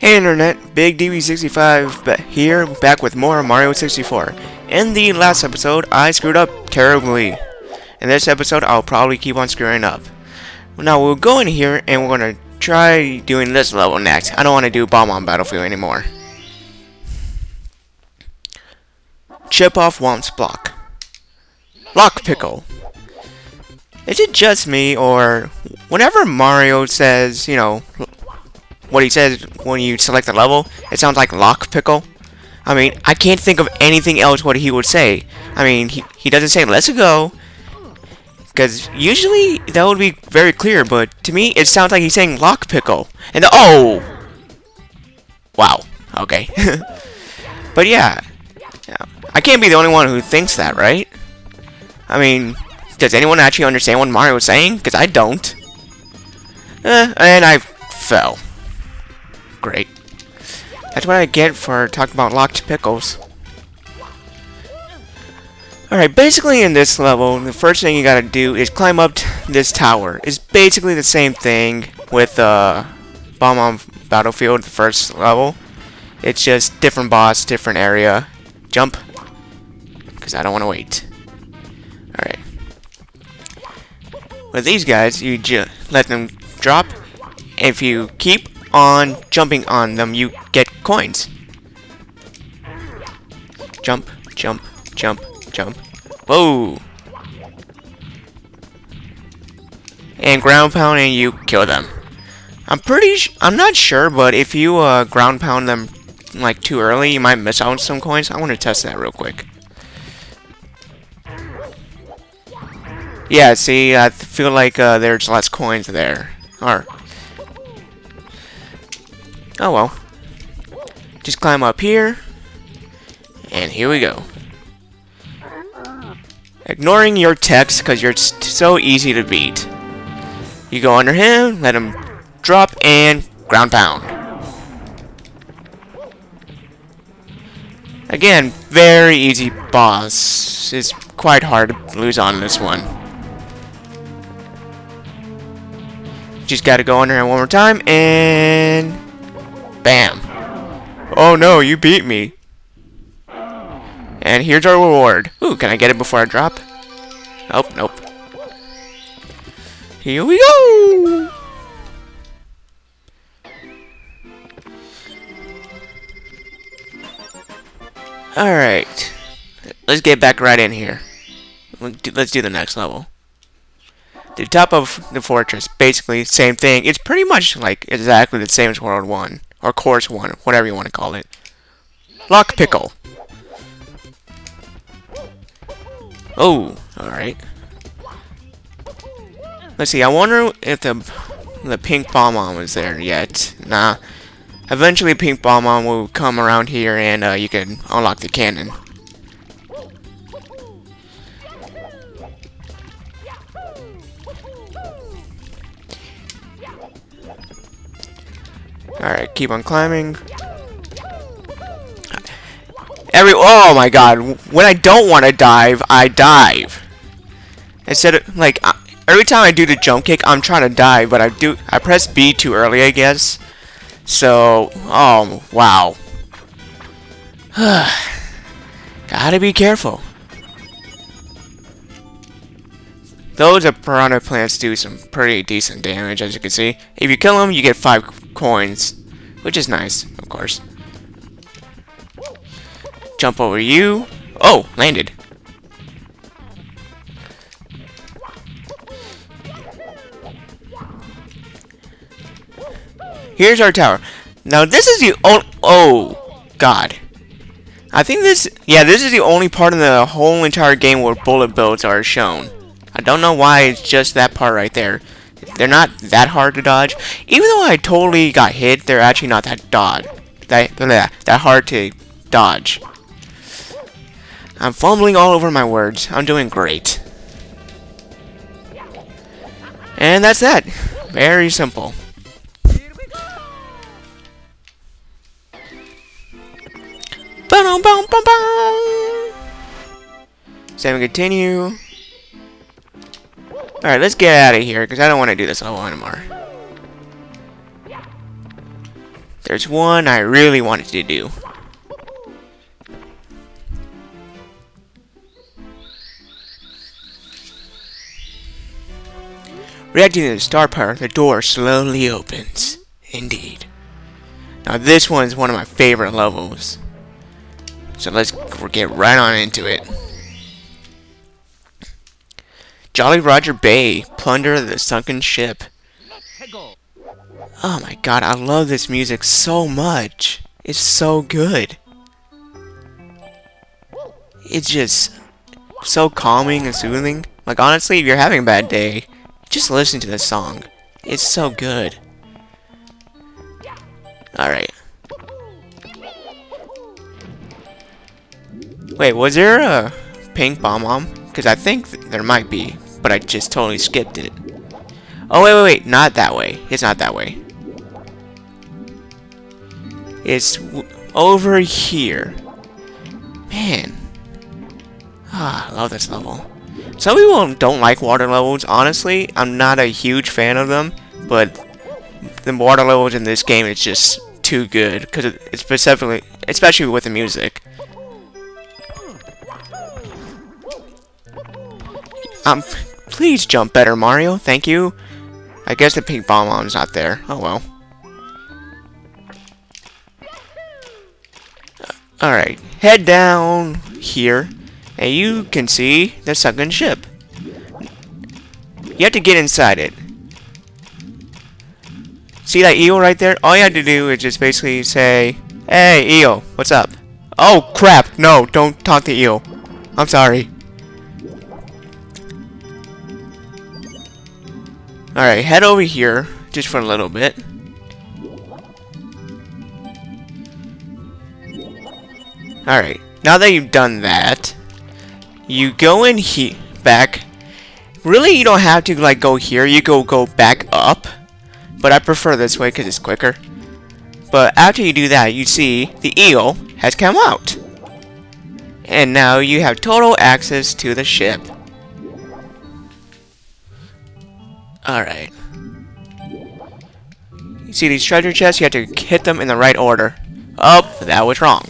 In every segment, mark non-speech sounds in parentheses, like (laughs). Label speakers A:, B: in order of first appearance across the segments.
A: Hey Internet, Big DB65 here, back with more Mario 64. In the last episode, I screwed up terribly. In this episode, I'll probably keep on screwing up. Now, we'll go in here and we're to try doing this level next. I don't want to do Bomb-omb Battlefield anymore. Chip off Whomp's block. Lock Pickle. Is it just me, or whenever Mario says, you know, what he says when you select a level, it sounds like lock pickle. I mean, I can't think of anything else what he would say. I mean, he, he doesn't say, let's go. Because usually that would be very clear, but to me it sounds like he's saying lock pickle. And the, oh! Wow. Okay. (laughs) but yeah. yeah. I can't be the only one who thinks that, right? I mean, does anyone actually understand what Mario was saying? Because I don't. Eh, and I fell. Great. That's what I get for talking about locked pickles. Alright, basically in this level, the first thing you gotta do is climb up this tower. It's basically the same thing with uh, Bomb-omb Battlefield, the first level. It's just different boss, different area. Jump. Because I don't want to wait. Alright. With these guys, you just let them drop. If you keep on jumping on them, you get coins. Jump, jump, jump, jump. Whoa! And ground pound and you kill them. I'm pretty I'm not sure, but if you uh, ground pound them like too early, you might miss out on some coins. I want to test that real quick. Yeah, see, I feel like uh, there's less coins there. Or Oh well. Just climb up here. And here we go. Ignoring your text because you're so easy to beat. You go under him, let him drop, and ground pound. Again, very easy boss. It's quite hard to lose on this one. Just gotta go under him one more time, and Bam. Oh no, you beat me. And here's our reward. Ooh, can I get it before I drop? Nope, nope. Here we go! Alright. Let's get back right in here. Let's do the next level. The top of the fortress, basically same thing. It's pretty much like exactly the same as World 1. Or course one, whatever you want to call it. Lock pickle. Oh, alright. Let's see, I wonder if the the pink bomb is there yet. Nah. Eventually pink bomb will come around here and uh, you can unlock the cannon. Alright, keep on climbing. Every- Oh my god. When I don't want to dive, I dive. Instead of, like, every time I do the jump kick, I'm trying to dive, but I do- I press B too early, I guess. So, oh, wow. (sighs) Gotta be careful. Those piranha plants do some pretty decent damage, as you can see. If you kill them, you get 5 coins, which is nice, of course. Jump over you. Oh, landed. Here's our tower. Now, this is the only... Oh, God. I think this... Yeah, this is the only part in the whole entire game where bullet bills are shown. I don't know why it's just that part right there. They're not that hard to dodge. Even though I totally got hit, they're actually not that dodge. That, that hard to dodge. I'm fumbling all over my words. I'm doing great. And that's that. Very simple. Boom, boom, boom, boom. Save and continue. Alright, let's get out of here, because I don't want to do this level anymore. there's one I really wanted to do. Reacting to the star power, the door slowly opens. Indeed. Now this one's one of my favorite levels. So let's get right on into it. Jolly Roger Bay, plunder the sunken ship. Oh my god, I love this music so much. It's so good. It's just so calming and soothing. Like honestly, if you're having a bad day, just listen to this song. It's so good. Alright. Wait, was there a pink bomb-bomb? Because I think th there might be, but I just totally skipped it. Oh, wait, wait, wait. Not that way. It's not that way. It's over here. Man. Ah, I love this level. Some people don't like water levels. Honestly, I'm not a huge fan of them, but the water levels in this game is just too good because it's specifically, especially with the music. Um, please jump better, Mario. Thank you. I guess the pink bomb bomb's not there. Oh well. Alright, head down here, and you can see the sunken ship. You have to get inside it. See that eel right there? All you have to do is just basically say, Hey, eel, what's up? Oh, crap. No, don't talk to eel. I'm sorry. Alright, head over here, just for a little bit. Alright, now that you've done that, you go in here, back. Really, you don't have to, like, go here. You go, go back up. But I prefer this way because it's quicker. But after you do that, you see the eel has come out. And now you have total access to the ship. Alright. You see these treasure chests? You have to hit them in the right order. Oh, that was wrong.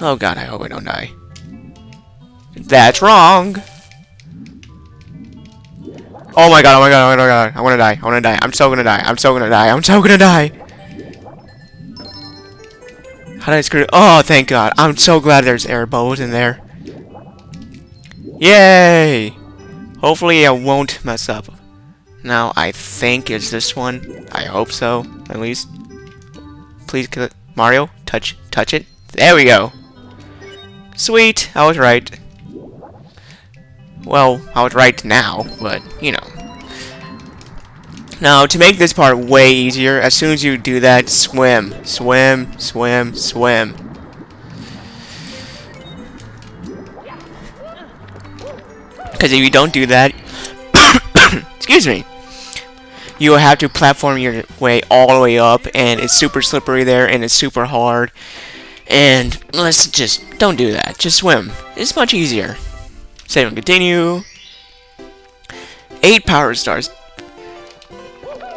A: Oh god, I hope I don't die. That's wrong! Oh my god, oh my god, oh my god, I wanna die, I wanna die, I'm so gonna die, I'm so gonna die, I'm so gonna die! How did I screw Oh, thank god, I'm so glad there's air bubbles in there. Yay! Hopefully I won't mess up. Now, I think it's this one. I hope so, at least. Please, Mario, touch, touch it. There we go. Sweet, I was right. Well, I was right now, but, you know. Now, to make this part way easier, as soon as you do that, swim. Swim, swim, swim. Because if you don't do that, (coughs) excuse me, you will have to platform your way all the way up, and it's super slippery there, and it's super hard. And let's just, don't do that. Just swim. It's much easier. Save and continue. Eight power stars.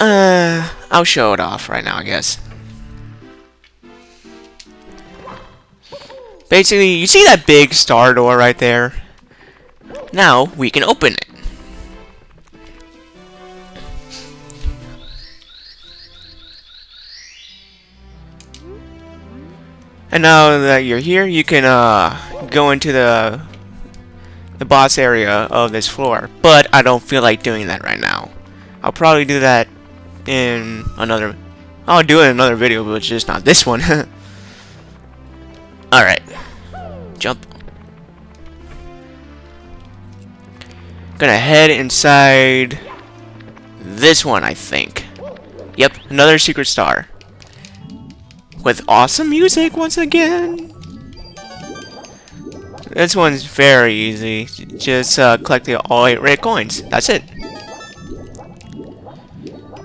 A: Uh, I'll show it off right now, I guess. Basically, you see that big star door right there? Now, we can open it. And now that you're here, you can uh, go into the the boss area of this floor. But I don't feel like doing that right now. I'll probably do that in another... I'll do it in another video, but it's just not this one. (laughs) Alright. Jump. Gonna head inside this one, I think. Yep, another secret star. With awesome music once again. This one's very easy. Just uh, collect the all 8 red coins. That's it.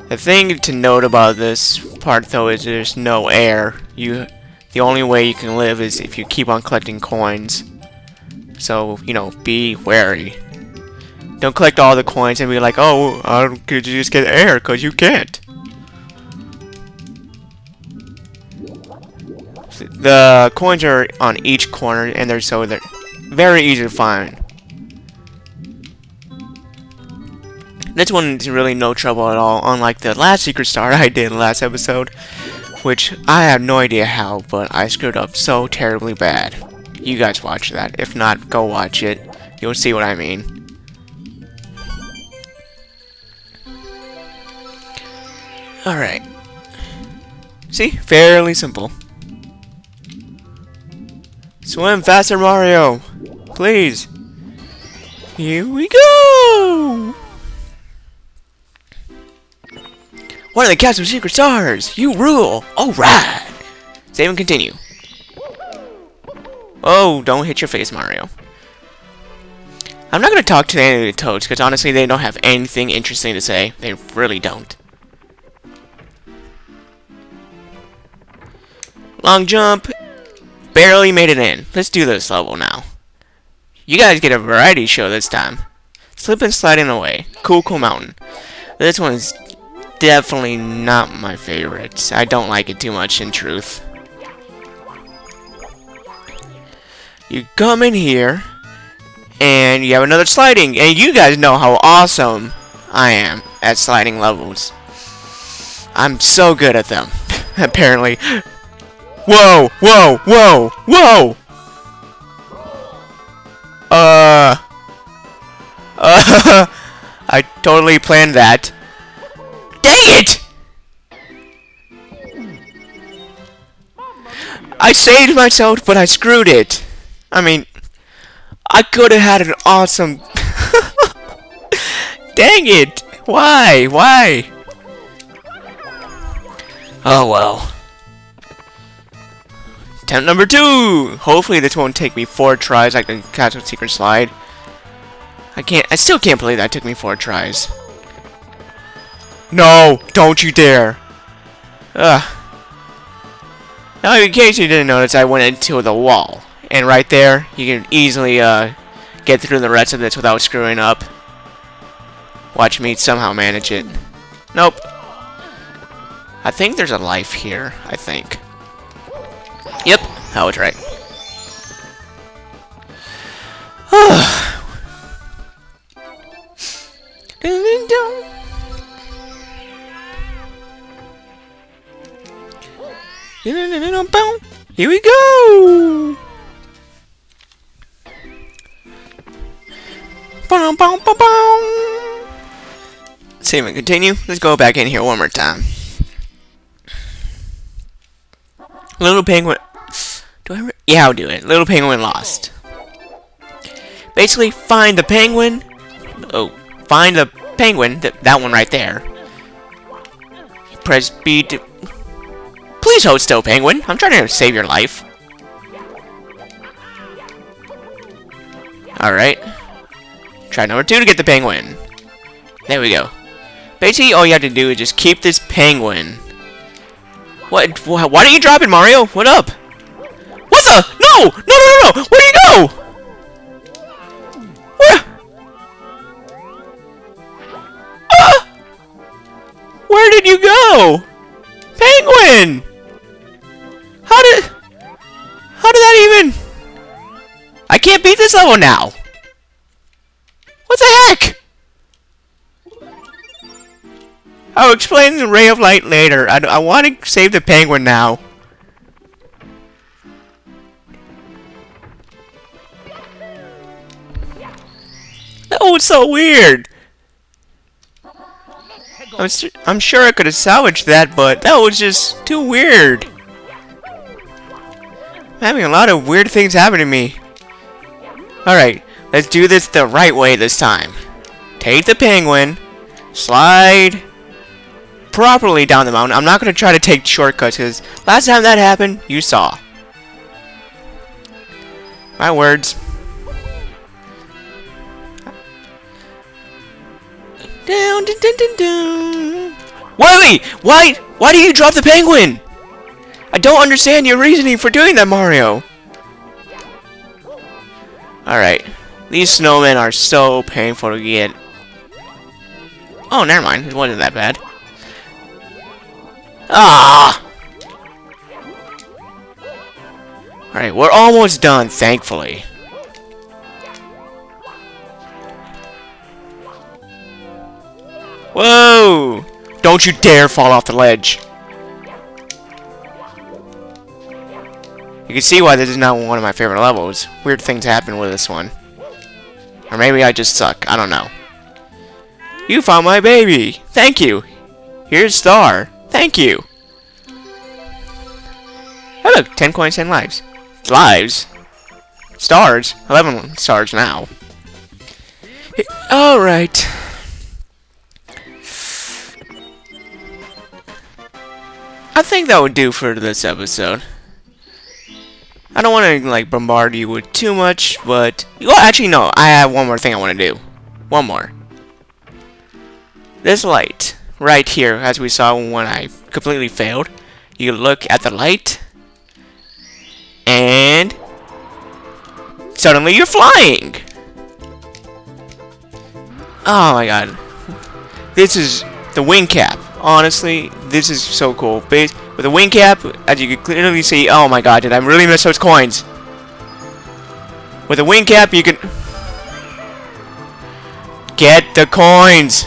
A: The thing to note about this part though is there's no air. You, The only way you can live is if you keep on collecting coins. So, you know, be wary. Don't collect all the coins and be like, oh, uh, could you just get air? Because you can't. The coins are on each corner, and they're so they're very easy to find. This one's really no trouble at all, unlike the last Secret Star (laughs) I did last episode, which I have no idea how, but I screwed up so terribly bad. You guys watch that. If not, go watch it. You'll see what I mean. Alright. See? Fairly simple. Swim faster, Mario! Please! Here we go! One of the castle Secret Stars! You rule! Alright! Save and continue. Oh, don't hit your face, Mario. I'm not going to talk to any of the Toads, because honestly, they don't have anything interesting to say. They really don't. Long jump. Barely made it in. Let's do this level now. You guys get a variety show this time. Slip and sliding away. Cool Cool Mountain. This one's definitely not my favorite. I don't like it too much in truth. You come in here, and you have another sliding, and you guys know how awesome I am at sliding levels. I'm so good at them, (laughs) apparently. Whoa, whoa, whoa, whoa! Uh... Uh... (laughs) I totally planned that. Dang it! I saved myself, but I screwed it. I mean, I could have had an awesome... (laughs) Dang it! Why? Why? Oh well. Attempt number two! Hopefully this won't take me four tries like the Castle Secret Slide. I can't- I still can't believe that took me four tries. No! Don't you dare! Ugh. Now, in case you didn't notice, I went into the wall. And right there, you can easily uh, get through the rest of this without screwing up. Watch me somehow manage it. Nope. I think there's a life here, I think. I was right. (sighs) Here we go! Save and continue. Let's go back in here one more time. Little penguin. Do I? yeah, I'll do it. Little penguin lost. Basically, find the penguin. Oh, find the penguin. Th that one right there. Press B to Please hold still, Penguin. I'm trying to save your life. Alright. Try number two to get the penguin. There we go. Basically, all you have to do is just keep this penguin. What? Why don't you drop it, Mario? What up? No! No, no, no, no! Where do you go? Where? Ah! Where did you go? Penguin! How did... How did that even... I can't beat this level now! What the heck? I'll explain the Ray of Light later. I, I want to save the penguin now. Was so weird. I'm, I'm sure I could have salvaged that, but that was just too weird. I'm having a lot of weird things happen to me. Alright, let's do this the right way this time. Take the penguin, slide properly down the mountain. I'm not going to try to take shortcuts, because last time that happened, you saw. My words. Down, dun, dun, dun, dun. Wait, why, why do you drop the penguin? I don't understand your reasoning for doing that, Mario. Alright. These snowmen are so painful to get. Oh, never mind. It wasn't that bad. Ah! Alright, we're almost done, thankfully. Whoa! Don't you dare fall off the ledge. You can see why this is not one of my favorite levels. Weird things happen with this one. Or maybe I just suck. I don't know. You found my baby! Thank you! Here's Star. Thank you! Oh look, 10 coins, 10 lives. Lives? Stars? 11 stars now. Alright. I think that would do for this episode. I don't want to like bombard you with too much, but well, actually no, I have one more thing I want to do. One more. This light right here, as we saw when I completely failed. You look at the light, and suddenly you're flying. Oh my god, this is the wing cap. Honestly, this is so cool. Base with a wing cap, as you can clearly see, oh my god, did I really miss those coins? With a wing cap, you can... Get the coins!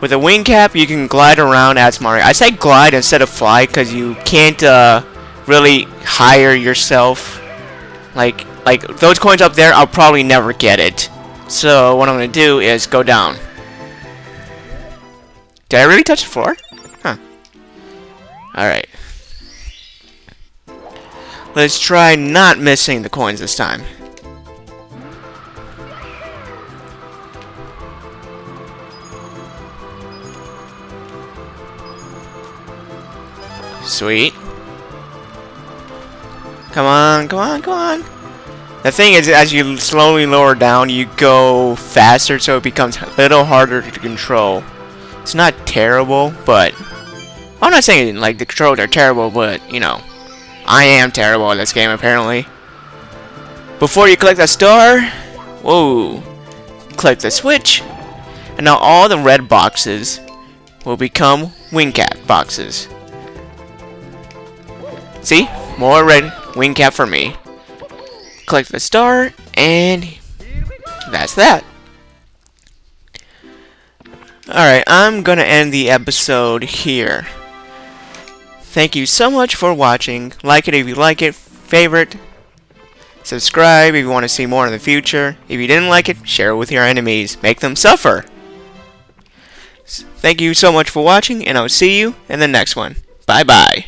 A: With a wing cap, you can glide around as Mario. I say glide instead of fly because you can't uh, really hire yourself. Like, like those coins up there, I'll probably never get it. So what I'm to do is go down. Did I really touch the floor? Huh. Alright. Let's try not missing the coins this time. Sweet. Come on, come on, come on. The thing is, as you slowly lower down, you go faster, so it becomes a little harder to control. It's not terrible, but... I'm not saying, like, the controls are terrible, but, you know... I am terrible at this game, apparently. Before you click the star... Whoa. Click the switch. And now all the red boxes will become wing cap boxes. See? More red wing cap for me. Click the star, and that's that. Alright, I'm gonna end the episode here. Thank you so much for watching. Like it if you like it, favorite, subscribe if you want to see more in the future. If you didn't like it, share it with your enemies. Make them suffer. Thank you so much for watching, and I'll see you in the next one. Bye-bye.